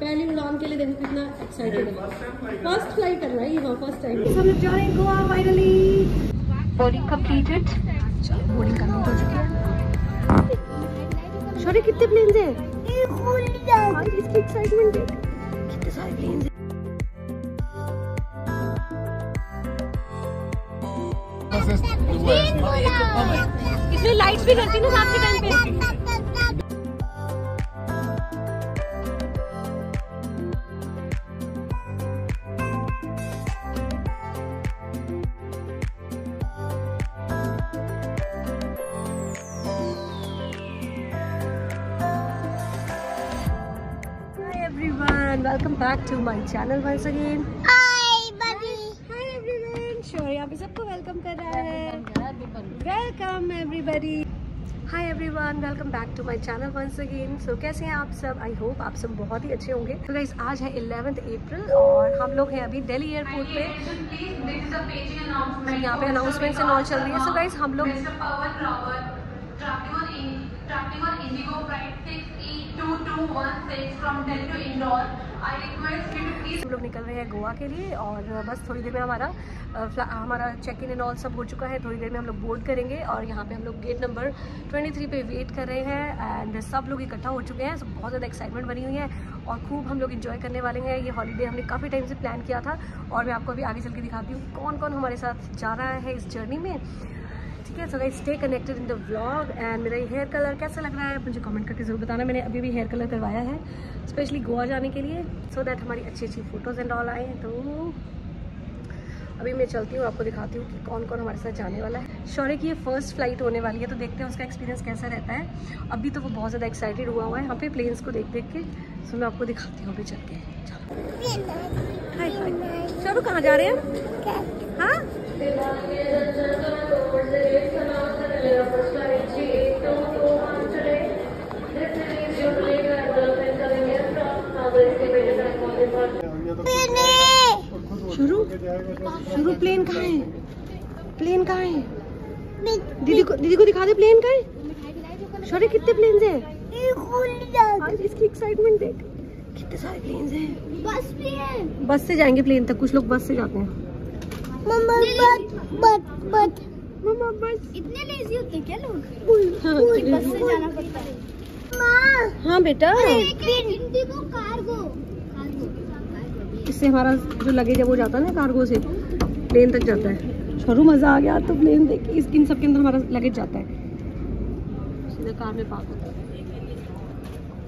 पहली उड़ान के लिए देखो कितना एक्साइटेड है। फ़र्स्ट फ्लाई कर रहा है ये हाँ फ़र्स्ट टाइम हम लोग जा रहे हैं गोवा फाइनली बोर्डिंग कंप्लीटेड चलो बोर्डिंग कंप्लीट हो चुकी है। शौर्य कितने प्लेन्स हैं? आज इसकी एक्साइटमेंट देख कितने सारे प्लेन्स हैं? इसमें लाइट्स भी करती ना रात के टाइम पे। To my channel once again hi hi everyone पे सबको वेलकम कर रहा है। Welcome everybody hi everyone welcome back to my channel once again so कैसे हैं आप सब? आई होप आप सब बहुत ही अच्छे होंगे। तो गाइस आज है 11th अप्रैल और हम लोग हैं अभी दिल्ली एयरपोर्ट पे। यहाँ पे अनाउंसमेंट एंड ऑल चल रही है। सो गाइस हम लोग Traveling on Indigo Flight 6E2216 from Delhi to Indore. हम लोग निकल रहे हैं गोवा के लिए और बस थोड़ी देर में हमारा हमारा चेक इन एंड ऑल सब हो चुका है। थोड़ी देर में हम लोग बोर्ड करेंगे और यहाँ पे हम लोग गेट नंबर 23 पे वेट कर रहे हैं एंड सब लोग इकट्ठा हो चुके हैं। सब बहुत ज़्यादा एक्साइटमेंट बनी हुई है और खूब हम लोग इन्जॉय करने वाले हैं। ये हॉलीडे हमने काफ़ी टाइम से प्लान किया था और मैं आपको अभी आगे चल के दिखाती हूँ कौन कौन हमारे साथ जा रहा है इस जर्नी में। ठीक है? So guys stay connected in the vlog and मेरा ये हेयर कलर कैसा लग रहा है? मुझे कमेंट करके ज़रूर बताना। मैंने अभी भी हेयर कलर करवाया है स्पेशली गोवा जाने के लिए सो दैट हमारी अच्छी अच्छी फ़ोटोज़ एंड ऑल आए तो अभी मैं चलती हूँ आपको दिखाती हूँ कि कौन कौन हमारे साथ जाने वाला है। शौर्य की ये फ़र्स्ट फ़्लाइट होने वाली है तो देखते हैं उसका एक्सपीरियंस कैसा रहता है। अभी तो वो बहुत ज़्यादा एक्साइटेड हुआ हुआ है यहाँ पे प्लेन्स को देख देख के। सो मैं आपको दिखाती हूँ अभी चल के। चलो। हाय हाय शाहरुख कहाँ जा रहे हैं? हाँ? शुरू प्लेन कहाँ है? प्लेन कहाँ है? दीदी को दीदी को दिखा दे प्लेन कहाँ है कितने प्लेन्स हैं? इसकी एक्साइटमेंट देख। कितने सारे प्लेन्स हैं? बस भी है। बस से जाएँगे प्लेन तक कुछ लोग बस से जाते हैं। मम्मा बट बट मम्मा बस। इतने लेजी होते क्या लोग? हाँ, बस से जाना पड़ता है। हाँ बेटा। कार्गो इससे हमारा जो लगेज है वो जाता है ना कार्गो से? प्लेन तक जाता है। छोरू मज़ा आ गया। तो प्लेन देख इस इन सब के अंदर हमारा लगेज जाता है। सीधा कार में पार्क होता है।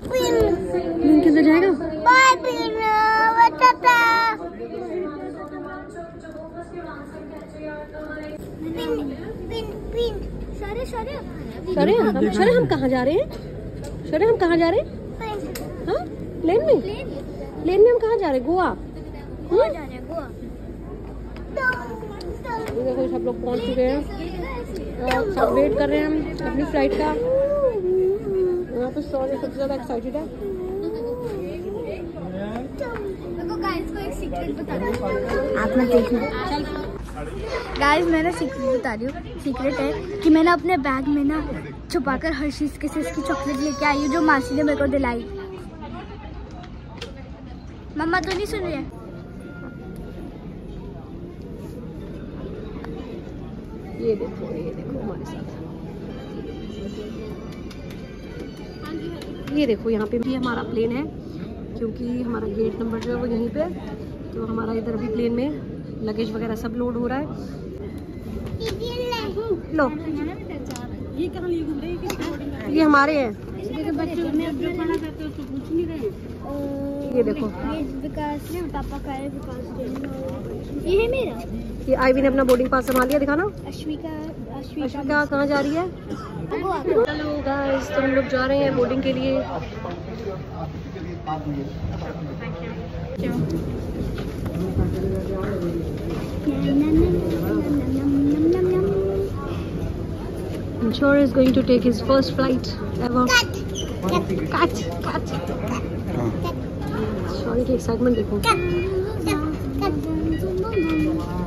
प्लेन के अंदर जाएगा? सारे सारे शरे हम शरे हम कहाँ जा रहे हैं? शरे हम कहाँ जा रहे हैं? हाँ? प्लेन में? प्लेन में हम कहाँ जा रहे हैं? गोवा। देखो, सब लोग पहुँच चुके हैं। सब वेट कर रहे हैं हम अपनी फ़्लाइट का। यहाँ पे सॉरी सबसे ज़्यादा एक्साइटेड है। गाइस मैंने सीक्रेट बता रही हूँ। सीक्रेट है कि मैंने अपने बैग में ना छुपाकर हर चीज़ के की चॉकलेट लेके आई हूँ, जो मासी ने मेरे को दिलाई। मम्मा तो नहीं सुन रही है? ये देखो ये देखो हमारे साथ ये देखो यहाँ पे भी हमारा प्लेन है क्योंकि हमारा गेट नंबर जो है वो यहीं पे है। तो हमारा इधर अभी प्लेन में लगेज वगैरह सब लोड हो रहा है। लो। ये कहाँ लिए घूम रहे ये हमारे हैं। ये देखो। ये विकास ने पापा का है विकास ये है मेरा? ये आईवी ने अपना बोर्डिंग पास संभाल लिया दिखाना। अश्विका अश्विका। अश्विका कहाँ जा रही है? हेलो गाइस तो हम लोग जा रहे हैं बोर्डिंग के लिए। Ensure is going to take his first flight ever. Cut. Cut. की एक्साइटमेंट देखो। कट कट कर रही है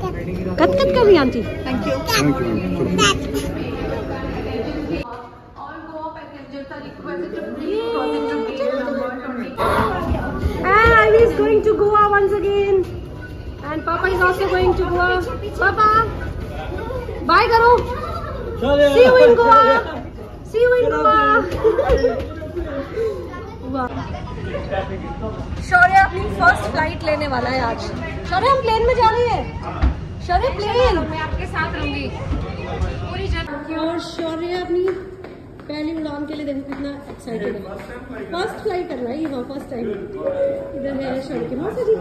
aunty Goa passengers are requested to please cross into gate number 20. going to Goa once again. And Papa is also going to Goa. Papa, bye करो. See you in Goa. See you in Goa. Shaurya अपनी first flight लेने वाला है आज शौर्य हम plane में जा रहे हैं शौर्य प्लेन। मैं आपके साथ रहूँगी। पूरी जगह और शौर्य अपनी पहली उड़ान के लिए देखो कितना एक्साइटेड है। फ़र्स्ट फ़्लाइट कर रहा है हाँ फ़र्स्ट टाइम इधर है शौर्य की मौसा जी।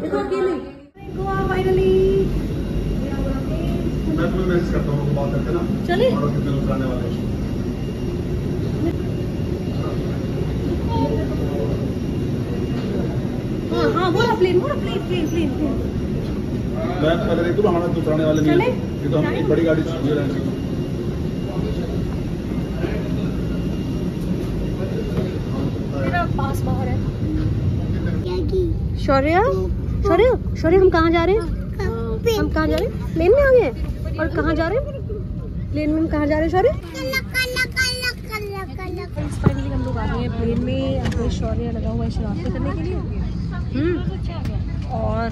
देखो अकेले गोवा फाइनली मैं तुम्हें मैसेज करता हूँ बात करके ना। चले कितने लोग आने वाले हैं। हाँ हाँ बोला प्लेन बोला प्लेन प्लेन प्लेन प्लेन हमारा दूसराने वाले नहीं? ये तो हम एक बड़ी गाड़ी है। शौर्य? शौर्य शौर्य हम कहाँ जा रहे हैं? हम कहाँ जा रहे हैं? प्लेन में आ गए? और कहाँ जा रहे हैं? प्लेन में हम कहाँ जा रहे हैं शौर्य? फाइनली हम लोग आ गए हैं प्लेन में। अपने शौर्य लगा हुआ है शरारतें करने के लिए। हम्म। और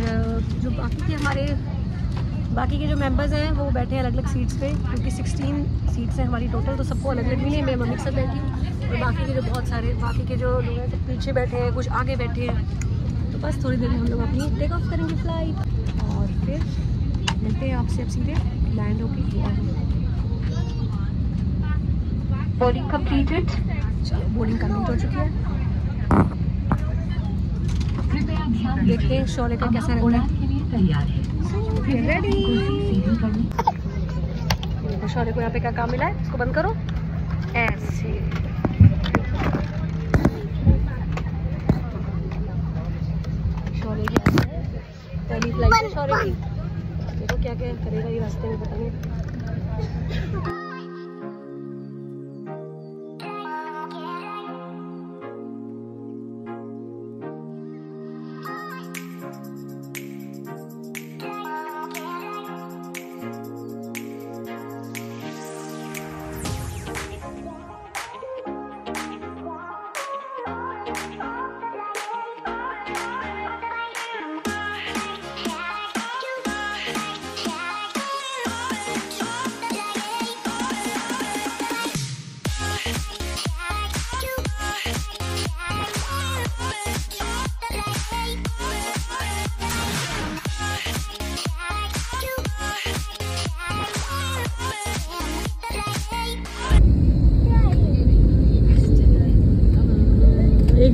जो बाकी के हमारे, बाकी के जो मेंबर्स हैं, वो बैठे हैं अलग अलग सीट्स पे, क्योंकि 16 सीट्स हैं हमारी टोटल तो सबको अलग अलग मिली है मैं मम्मी के साथ बैठी और बाकी के जो बहुत सारे, बाकी के जो लोग हैं पीछे बैठे हैं, कुछ आगे बैठे हैं तो बस थोड़ी देर में हम लोग अपनी टेक ऑफ़ करेंगे फ़्लाइट और फिर मिलते हैं आपसे अब सीधे लैंड होके। Boarding completed. चलो बोर्डिंग हो चुकी है देखते हैं शौर्य का कैसा रहता है। रेडी शौर्य को यहाँ पे क्या काम मिला है? इसको बंद करो। ऐसे। शौर्य की पहली फ़्लाइट शौर्य की देखो क्या क्या करेगा ये रास्ते में पता नहीं।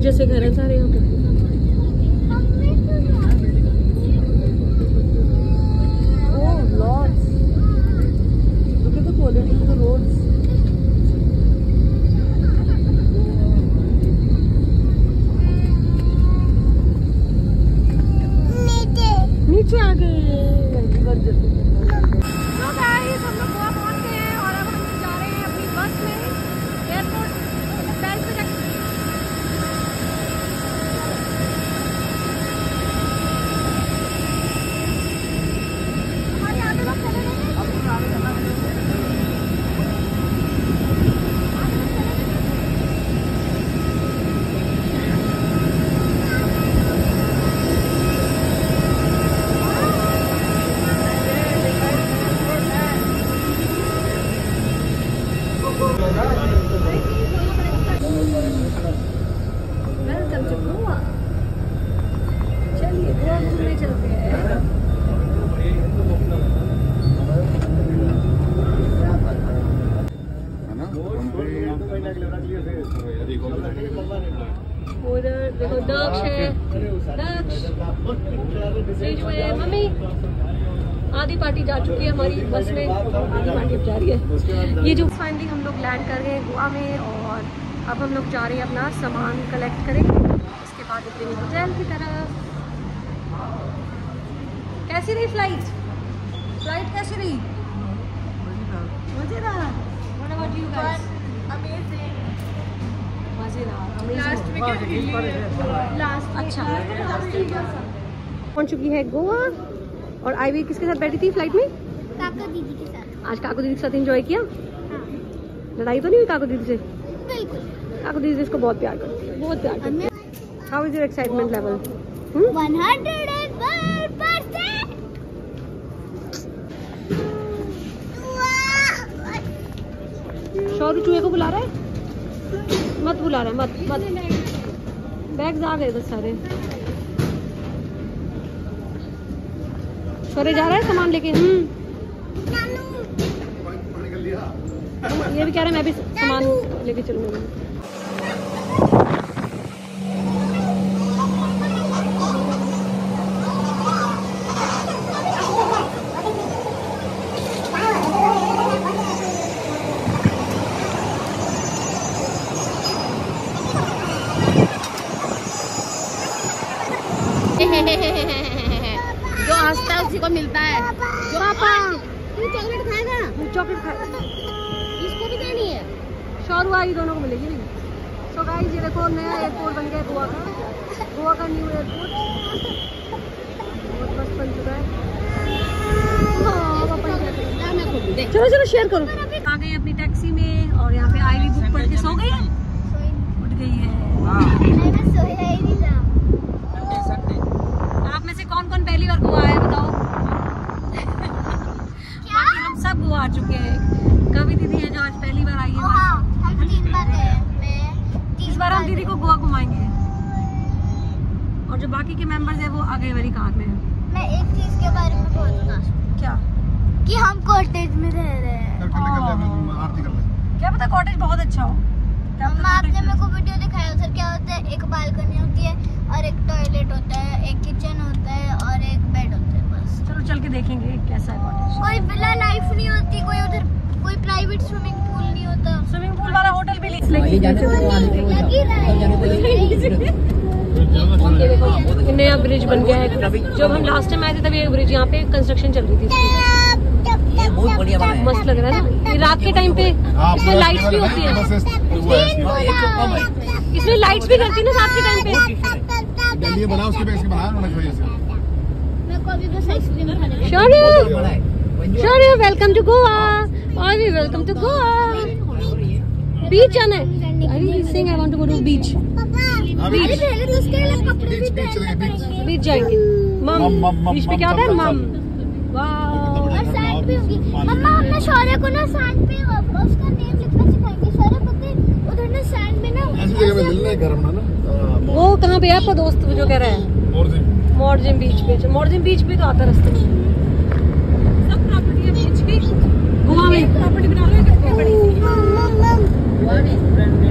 जैसे घर है सारे यहाँ पे Oh, lots. Look at the quality of the roads. नीचे आ गए तो गाइस हम लोग गोवा पहुँच गए हैं और अब हम जा रहे हैं अपनी बस में एयरपोर्ट बेल पे रख- हमारे आगे लोग चले गए हैं। चलते हैं। मम्मी, आधी पार्टी जा चुकी है हमारी बस में। आधी पार्टी जा रही है। ये जो फाइनली हम लोग लैंड कर गए गोवा में और अब हम लोग जा रहे हैं अपना सामान कलेक्ट करें। उसके बाद निकलेंगे होटल की तरफ़। कैसी रही फ़्लाइट फ़्लाइट कैसी रही? मज़ेदार. अच्छा। पहुँच चुकी है गोवा और आईवी किसके साथ बैठी थी फ़्लाइट में? काका दीदी के साथ। आज काको दीदी के साथ एंजॉय किया? हाँ। लड़ाई तो नहीं हुई काको दीदी से? काकू दीदी इसको बहुत प्यार करती है। बहुत प्यार करती है। How is your excitement level one hundred and चूहे को बुला रहा है? मत बुला रहा है मत मत। बैग्स आ गए बस सारे। शौर्य जा रहा है सामान लेके? हम्म ये भी कह रहा है मैं भी सामान लेके चलूँगा जो हंसता है उसी को मिलता है पापा तू चॉकलेट खाएगा चॉकलेट खा इसको भी देनी है शौर्य आई दोनों को मिलेगी नहीं गाइस ये देखो नया एयरपोर्ट बन गया गोवा का। गोवा का न्यू एयरपोर्ट बहुत मस्त बन चुका है। हाँ, चलो चलो शेयर करो। आ गए अपनी टैक्सी में और यहाँ पे आईली बुक पढ़ के सो गई है। उठ गई है। ही। नहीं था आप में से कौन कौन पहली बार गोवा आया बताओ? बाकी हम सब गोवा आ चुके हैं। कवि दीदी है जो आज पहली बार आई है। इस बार हम दीदी को गोवा घुमाएँगे। और जो बाकी के मेंबर्स हैं वो आगे वाली कार में हैं। मैं एक चीज़ के बारे में बहुत उदास हूँ क्या? कि हम कॉटेज में रह रहे हैं। क्या पता कॉटेज बहुत अच्छा हो। मम्मा आपने मेरे को वीडियो दिखाया उधर क्या होता है? एक बालकनी होती है और एक टॉयलेट होता है एक किचन होता है और एक बेड होता है बस। चलो चल के देखेंगे कैसा है कॉटेज कोई विला लाइफ नहीं होती कोई उधर कोई प्राइवेट स्विमिंग पूल नहीं होता। स्विमिंग पूल वाला होटल भी है। नया ब्रिज बन गया है जब हम लास्ट टाइम आए थे तब ये ब्रिज यहाँ पे कंस्ट्रक्शन चल रही थी। बहुत बढ़िया बना है। मस्त लग रहा है ना? रात के टाइम पे इसमें लाइट्स भी होती है। इसमें लाइट्स भी करती है ना रात के टाइम पे? बना उसके के है शौर्य वेलकम टू गोवा और भी वेलकम टू गोवा बीच जाना है I sing I want to go to beach अभी अरे पहले तो उसके लिए कपड़े भी बीच जाएँगे। मम बीच पे क्या होता है? मम, वाह और सैंड भी होगी मम्मा अपने शौर्य को ना सैंड पे उसका नेम लिखना सिखाएँगे। शौर्य पता है उधर ना सैंड में ना ऐसी जगह पे मिलना है बनाना वो कहाँ पे है? आपका दोस्त जो कह रहा है। और जी मॉर्जिन बीच पे। मॉर्जिन बीच पे तो आता रास्ते में सब प्रॉपर्टी है बीच की गोवा